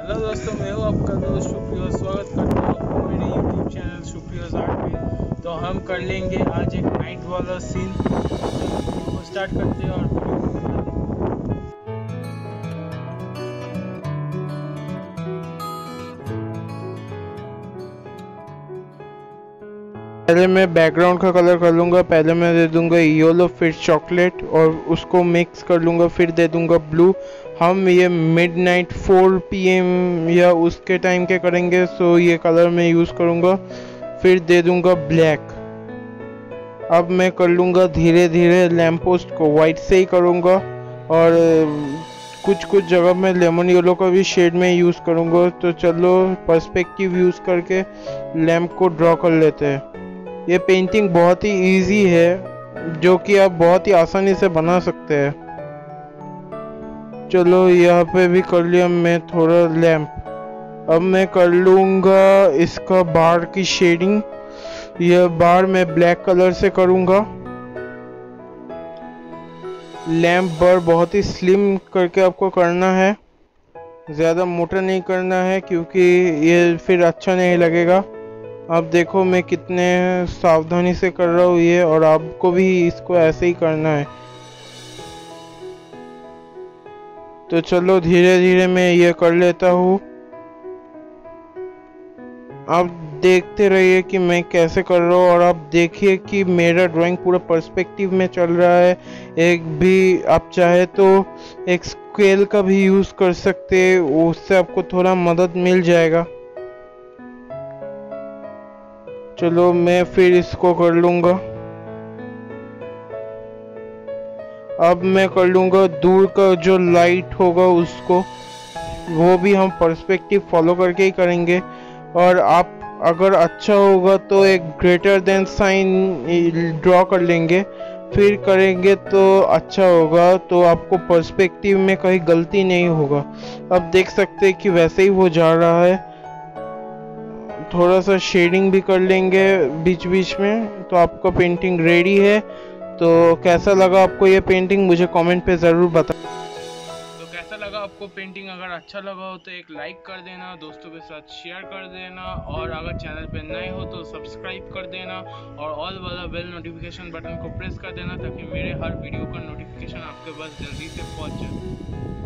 Hello दोस्तों, मैं हूँ आपका दोस्त शुक्रिया स्वागत करता हूँ आपको मेरे यूट्यूब चैनल शुक्रिया आर्ट में तो हम कर लेंगे आज एक नाइट वाला सीन तो स्टार्ट करते हैं और पहले मैं बैकग्राउंड का कलर कर लूँगा, पहले मैं दे दूँगा येलो फिर चॉकलेट और उसको मिक्स कर लूँगा, फिर दे दूँगा ब्लू हम ये मिडनाइट 4 पीएम या उसके टाइम के करेंगे सो ये कलर मैं यूज़ करूँगा। फिर दे दूँगा ब्लैक अब मैं कर लूँगा धीरे धीरे लैम्प पोस्ट को वाइट से ही करूँगा। और कुछ कुछ जगह में लेमन येलो का भी शेड में यूज़ करूँगा। तो चलो पर्सपेक्टिव यूज़ करके लैम्प को ड्रॉ कर लेते हैं। ये पेंटिंग बहुत ही इजी है, जो कि आप बहुत ही आसानी से बना सकते हैं। चलो, यहाँ पे भी कर लिया मैं थोड़ा लैम्प अब मैं कर लूँगा इसका बार की शेडिंग यह बार मैं ब्लैक कलर से करूँगा। लैंप बार बहुत ही स्लिम करके आपको करना है। ज़्यादा मोटा नहीं करना है, क्योंकि ये फिर अच्छा नहीं लगेगा। अब देखो मैं कितने सावधानी से कर रहा हूँ ये, और आपको भी इसको ऐसे ही करना है। तो चलो धीरे धीरे मैं ये कर लेता हूँ। आप देखते रहिए कि मैं कैसे कर रहा हूँ, और आप देखिए कि मेरा ड्राइंग पूरा पर्सपेक्टिव में चल रहा है। एक भी आप चाहे तो एक स्केल का भी यूज़ कर सकते उससे आपको थोड़ा मदद मिल जाएगा। चलो मैं फिर इसको कर लूँगा। अब मैं कर लूँगा दूर का जो लाइट होगा उसको, वो भी हम पर्सपेक्टिव फॉलो करके ही करेंगे। और आप अगर अच्छा होगा तो एक ग्रेटर देन साइन ड्रॉ कर लेंगे। फिर करेंगे तो अच्छा होगा तो आपको पर्सपेक्टिव में कहीं गलती नहीं होगा। अब देख सकते हैं कि वैसे ही वो जा रहा है। थोड़ा सा शेडिंग भी कर लेंगे बीच बीच में तो आपका पेंटिंग रेडी है। तो कैसा लगा आपको ये पेंटिंग मुझे कमेंट पे ज़रूर बता तो कैसा लगा आपको पेंटिंग अगर अच्छा लगा हो तो एक लाइक कर देना, दोस्तों के साथ शेयर कर देना, और अगर चैनल पे नए हो तो सब्सक्राइब कर देना, और ऑल वाला बेल नोटिफिकेशन बटन को प्रेस कर देना, ताकि मेरे हर वीडियो का नोटिफिकेशन आपके पास जल्दी से पहुँच जाए।